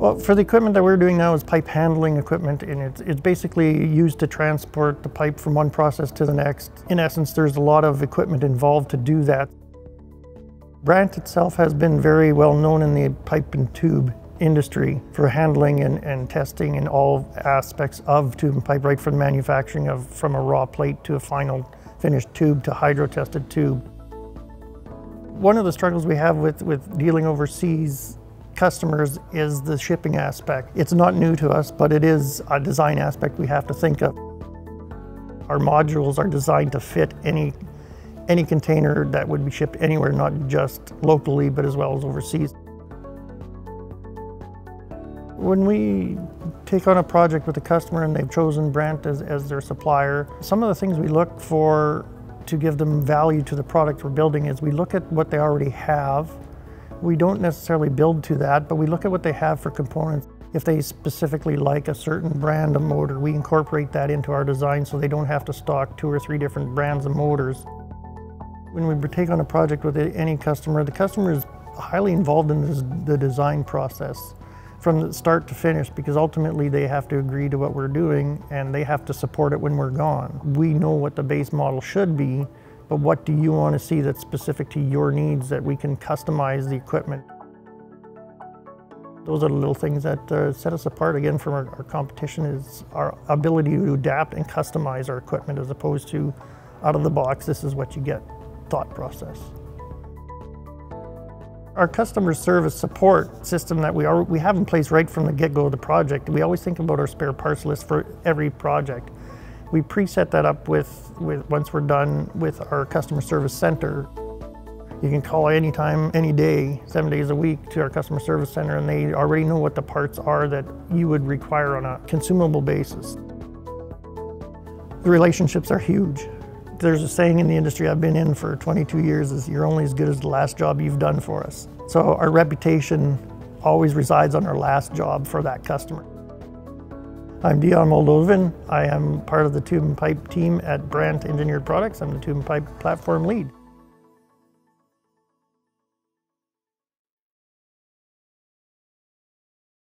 Well, for the equipment that we're doing now is pipe handling equipment, and it's, it's basically used to transport the pipe from one process to the next. In essence, there's a lot of equipment involved to do that. Brandt itself has been very well known in the pipe and tube industry for handling and, and testing in all aspects of tube and pipe, right from the manufacturing of from a raw plate to a final finished tube to hydro-tested tube. One of the struggles we have with, with dealing overseas customers is the shipping aspect. It's not new to us, but it is a design aspect we have to think of. Our modules are designed to fit any, any container that would be shipped anywhere, not just locally, but as well as overseas. When we take on a project with a customer and they've chosen Brandt as, as their supplier, some of the things we look for to give them value to the product we're building is we look at what they already have we don't necessarily build to that, but we look at what they have for components. If they specifically like a certain brand of motor, we incorporate that into our design so they don't have to stock two or three different brands of motors. When we take on a project with any customer, the customer is highly involved in the design process from the start to finish because ultimately they have to agree to what we're doing and they have to support it when we're gone. We know what the base model should be, but what do you want to see that's specific to your needs that we can customize the equipment? Those are the little things that uh, set us apart again from our, our competition is our ability to adapt and customize our equipment as opposed to out of the box, this is what you get thought process. Our customer service support system that we, are, we have in place right from the get-go of the project, we always think about our spare parts list for every project. We preset that up with, with once we're done with our customer service center. You can call anytime, any day, seven days a week to our customer service center and they already know what the parts are that you would require on a consumable basis. The relationships are huge. There's a saying in the industry I've been in for 22 years is you're only as good as the last job you've done for us. So our reputation always resides on our last job for that customer. I'm Dion Moldovan. I am part of the Tube and Pipe team at Brandt Engineered Products. I'm the Tube and Pipe platform lead.